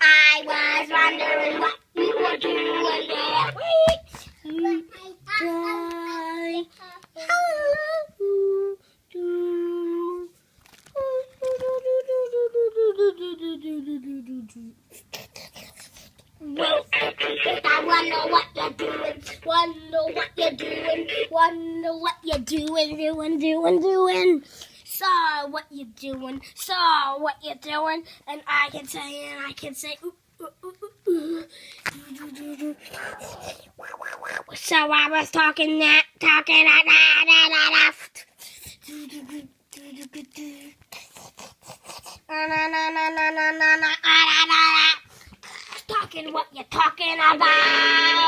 I was wondering what you were doing there. You die. Well, I wonder what you're doing. Wonder what you're doing. Wonder what you're doing, doing, doing, doing. Saw what you're doing. Saw what you're doing. And I can say, and I can say. So I was talking that, talking that, that, that, that. Ah. Talking what you're talking about.